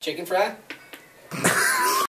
Chicken fry?